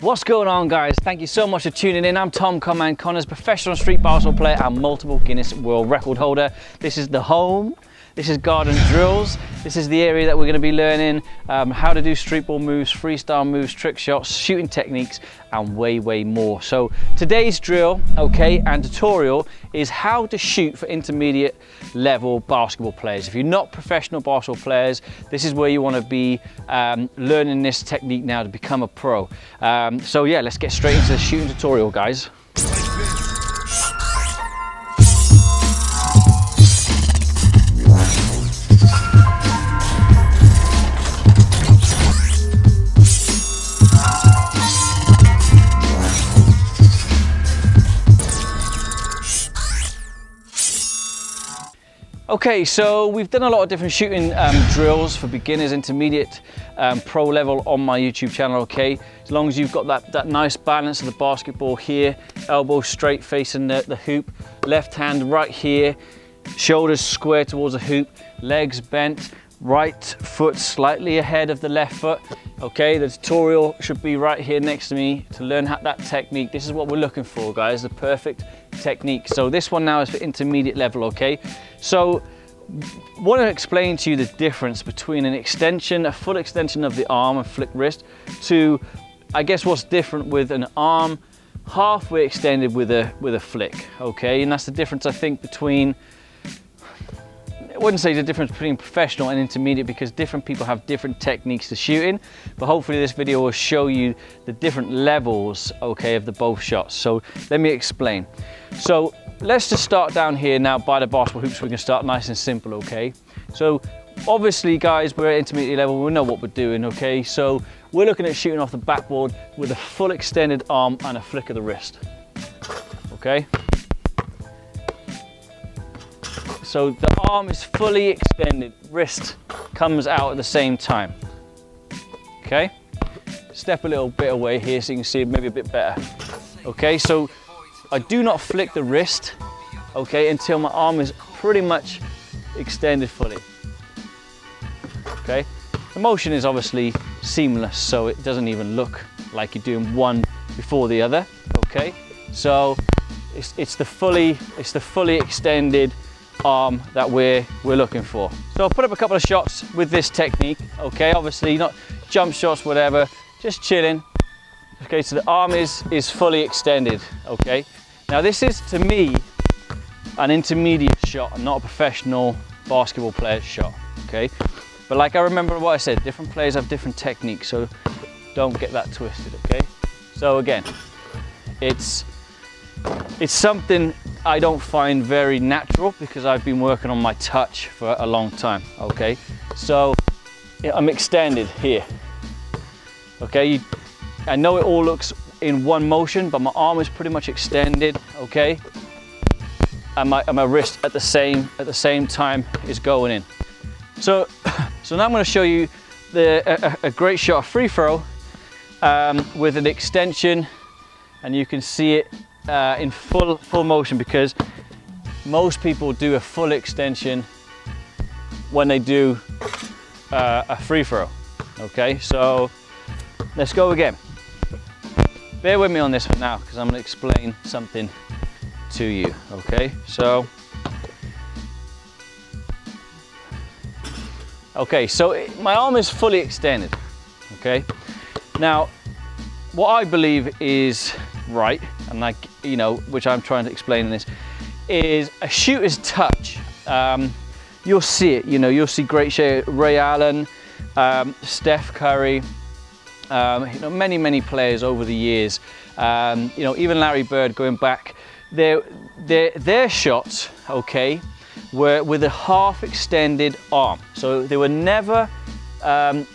What's going on guys? Thank you so much for tuning in. I'm Tom Conman Connors, professional street basketball player and multiple Guinness World Record holder. This is the home this is Garden Drills. This is the area that we're going to be learning um, how to do street ball moves, freestyle moves, trick shots, shooting techniques, and way, way more. So today's drill, okay, and tutorial is how to shoot for intermediate level basketball players. If you're not professional basketball players, this is where you want to be um, learning this technique now to become a pro. Um, so yeah, let's get straight into the shooting tutorial, guys. Okay, so we've done a lot of different shooting um, drills for beginners, intermediate, um, pro level on my YouTube channel, okay? As long as you've got that, that nice balance of the basketball here, elbow straight facing the, the hoop, left hand right here, shoulders square towards the hoop, legs bent, right foot slightly ahead of the left foot. Okay, the tutorial should be right here next to me to learn how, that technique. This is what we're looking for, guys, the perfect technique. So this one now is for intermediate level, okay? So I want to explain to you the difference between an extension, a full extension of the arm, and flick wrist, to, I guess what's different with an arm halfway extended with a, with a flick, okay? And that's the difference, I think, between I wouldn't say the difference between professional and intermediate because different people have different techniques to shooting, but hopefully this video will show you the different levels, okay, of the both shots. So let me explain. So let's just start down here now by the basketball hoops. We can start nice and simple, okay? So obviously guys, we're at intermediate level, we know what we're doing, okay? So we're looking at shooting off the backboard with a full extended arm and a flick of the wrist, okay? So arm is fully extended, wrist comes out at the same time. Okay? Step a little bit away here so you can see maybe a bit better. Okay, so I do not flick the wrist, okay, until my arm is pretty much extended fully. Okay? The motion is obviously seamless, so it doesn't even look like you're doing one before the other, okay? So it's, it's the fully, it's the fully extended arm that we're, we're looking for. So I'll put up a couple of shots with this technique, okay? Obviously not jump shots, whatever, just chilling. Okay, so the arm is, is fully extended, okay? Now this is, to me, an intermediate shot and not a professional basketball player's shot, okay? But like I remember what I said, different players have different techniques, so don't get that twisted, okay? So again, it's, it's something I don't find very natural because I've been working on my touch for a long time, okay? So I'm extended here, okay? I know it all looks in one motion, but my arm is pretty much extended, okay? And my, and my wrist at the same at the same time is going in. So, so now I'm going to show you the, a, a great shot, of free throw, um, with an extension, and you can see it uh, in full, full motion because most people do a full extension when they do uh, a free throw. Okay, so let's go again. Bear with me on this one now because I'm to explain something to you. Okay, so okay, so it, my arm is fully extended. Okay, now what I believe is right, and like, you know, which I'm trying to explain in this, is a shooter's touch. Um, you'll see it, you know, you'll see great share, Ray Allen, um, Steph Curry, um, you know, many, many players over the years. Um, you know, even Larry Bird going back, their, their, their shots, okay, were with a half extended arm. So they were never, um,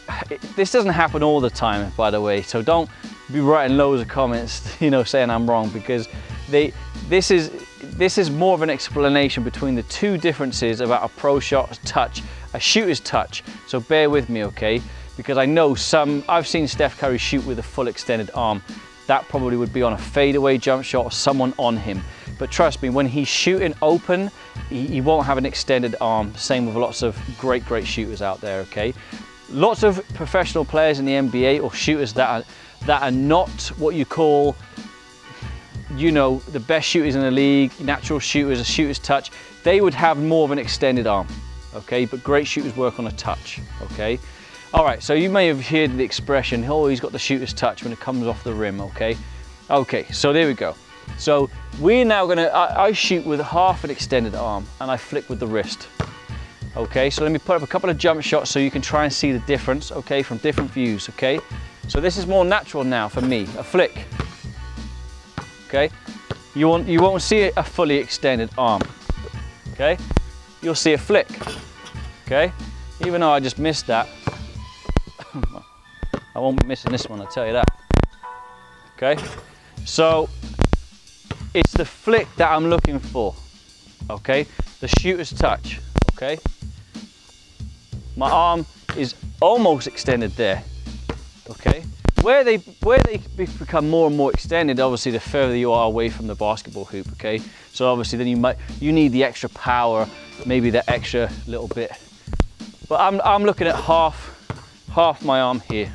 this doesn't happen all the time, by the way, so don't be writing loads of comments, you know, saying I'm wrong because they, this is, this is more of an explanation between the two differences about a pro shot touch, a shooter's touch. So bear with me, okay? Because I know some, I've seen Steph Curry shoot with a full extended arm. That probably would be on a fadeaway jump shot or someone on him. But trust me, when he's shooting open, he, he won't have an extended arm. Same with lots of great, great shooters out there, okay? Lots of professional players in the NBA or shooters that are that are not what you call, you know, the best shooters in the league, natural shooters, a shooter's touch, they would have more of an extended arm, okay? But great shooters work on a touch, okay? All right, so you may have heard the expression, oh, he's got the shooter's touch when it comes off the rim, okay? Okay, so there we go. So we're now gonna, I, I shoot with half an extended arm and I flick with the wrist. Okay, so let me put up a couple of jump shots so you can try and see the difference, okay, from different views, okay? So this is more natural now for me, a flick. Okay, you, won't, you won't see a fully extended arm, okay? You'll see a flick, okay? Even though I just missed that, I won't be missing this one, I'll tell you that. Okay, so it's the flick that I'm looking for, okay? The shooter's touch, okay? My arm is almost extended there, okay? Where they, where they become more and more extended, obviously the further you are away from the basketball hoop, okay? So obviously then you might, you need the extra power, maybe that extra little bit. But I'm, I'm looking at half, half my arm here.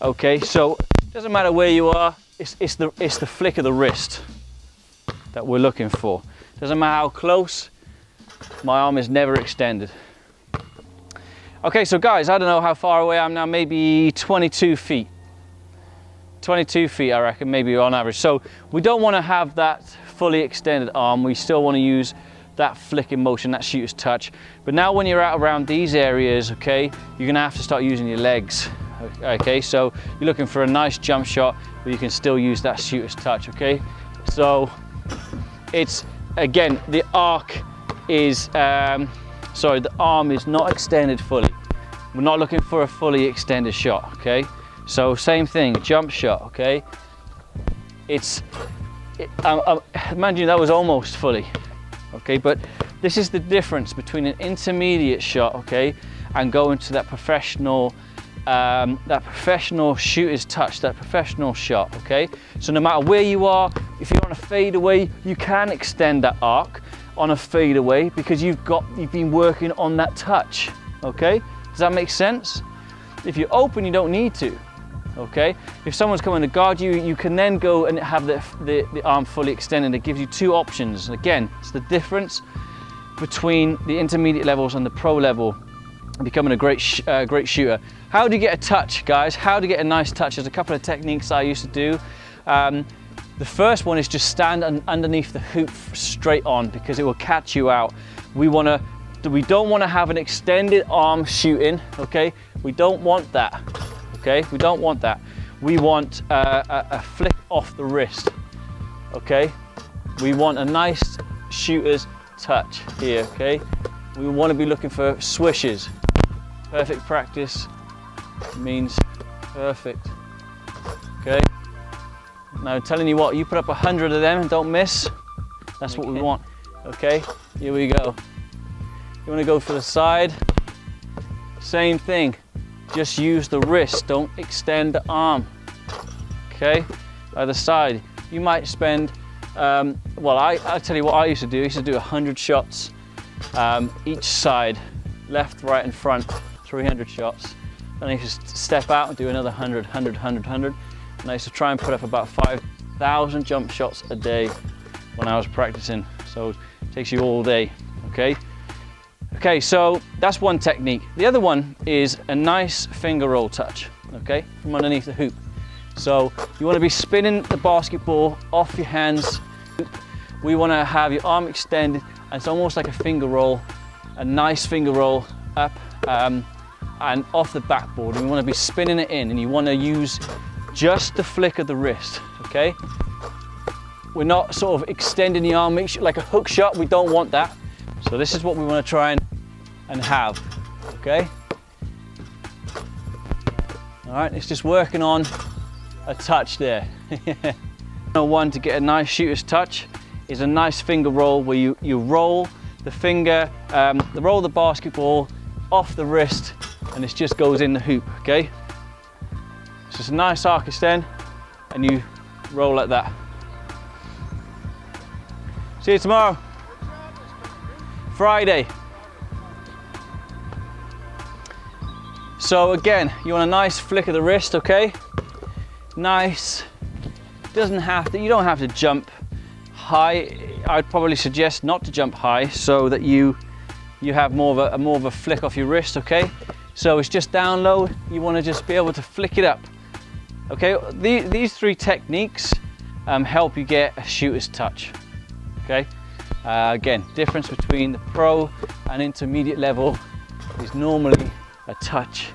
Okay, so doesn't matter where you are, it's, it's, the, it's the flick of the wrist that we're looking for. Doesn't matter how close, my arm is never extended. Okay, so guys, I don't know how far away I am now, maybe 22 feet. 22 feet, I reckon, maybe on average. So we don't want to have that fully extended arm. We still want to use that flicking motion, that shooter's touch. But now when you're out around these areas, okay, you're gonna have to start using your legs. Okay, so you're looking for a nice jump shot, but you can still use that shooter's touch, okay? So it's, again, the arc is, um, sorry, the arm is not extended fully. We're not looking for a fully extended shot, okay? So same thing, jump shot, okay? It's, it, um, um, imagine that was almost fully, okay? But this is the difference between an intermediate shot, okay? And going to that professional um, that professional shooter's touch, that professional shot, okay? So no matter where you are, if you're on a fadeaway, you can extend that arc on a fadeaway because you've got, you've been working on that touch, okay? Does that make sense? If you're open, you don't need to, okay? If someone's coming to guard you, you can then go and have the, the, the arm fully extended. It gives you two options. Again, it's the difference between the intermediate levels and the pro level becoming a great, uh, great shooter. How do you get a touch, guys? How do you get a nice touch? There's a couple of techniques I used to do. Um, the first one is just stand underneath the hoop straight on because it will catch you out. We want to, we don't want to have an extended arm shooting, okay? We don't want that, okay? We don't want that. We want uh, a, a flick off the wrist, okay? We want a nice shooter's touch here, okay? We want to be looking for swishes, Perfect practice means perfect. Okay. Now I'm telling you what, you put up a hundred of them and don't miss. That's okay. what we want. Okay, here we go. You wanna go for the side. Same thing, just use the wrist, don't extend the arm. Okay, either side. You might spend, um, well, I, I'll tell you what I used to do. I used to do 100 shots um, each side, left, right, and front. 300 shots. Then I used to step out and do another 100, 100, 100, 100. And I used to try and put up about 5,000 jump shots a day when I was practicing. So it takes you all day, okay? Okay, so that's one technique. The other one is a nice finger roll touch, okay, from underneath the hoop. So you want to be spinning the basketball off your hands. We want to have your arm extended, and it's almost like a finger roll, a nice finger roll up. Um, and off the backboard and we want to be spinning it in and you want to use just the flick of the wrist, okay? We're not sort of extending the arm like a hook shot, we don't want that. So this is what we want to try and, and have, okay? All right, it's just working on a touch there. One to get a nice shooter's touch is a nice finger roll where you, you roll the finger, um, the roll the basketball off the wrist and this just goes in the hoop, okay? It's just a nice arc extend and you roll like that. See you tomorrow. Friday. So again, you want a nice flick of the wrist, okay? nice. Doesn't have to, you don't have to jump high. I'd probably suggest not to jump high so that you you have more of a more of a flick off your wrist, okay? So it's just down low. You want to just be able to flick it up. Okay, the, these three techniques um, help you get a shooter's touch. Okay, uh, again, difference between the pro and intermediate level is normally a touch,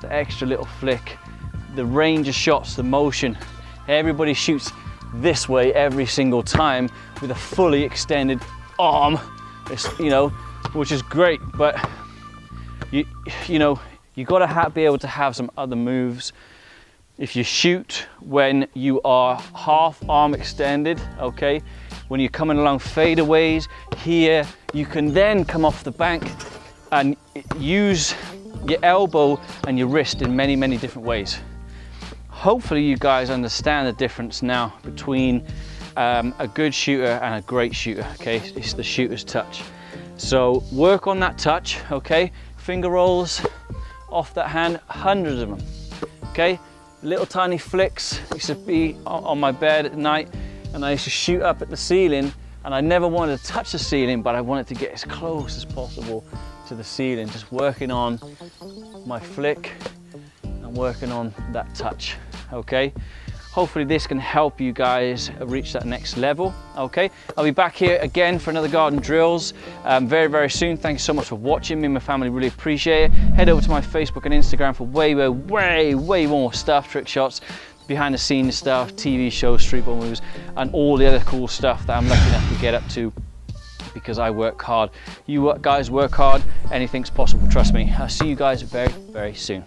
the extra little flick, the range of shots, the motion. Everybody shoots this way every single time with a fully extended arm. It's, you know, which is great, but you, you know, you got to be able to have some other moves. If you shoot when you are half arm extended, okay, when you're coming along fadeaways here, you can then come off the bank and use your elbow and your wrist in many, many different ways. Hopefully you guys understand the difference now between um, a good shooter and a great shooter, okay? It's the shooter's touch. So work on that touch, okay? Finger rolls off that hand, hundreds of them, okay? Little tiny flicks. I used to be on my bed at night and I used to shoot up at the ceiling and I never wanted to touch the ceiling, but I wanted to get as close as possible to the ceiling, just working on my flick and working on that touch, okay? Hopefully this can help you guys reach that next level, okay? I'll be back here again for another garden drills um, very, very soon. Thank you so much for watching. Me and my family really appreciate it. Head over to my Facebook and Instagram for way, way, way, way more stuff, trick shots, behind the scenes stuff, TV shows, street ball moves, and all the other cool stuff that I'm lucky enough to get up to because I work hard. You guys work hard, anything's possible, trust me. I'll see you guys very, very soon.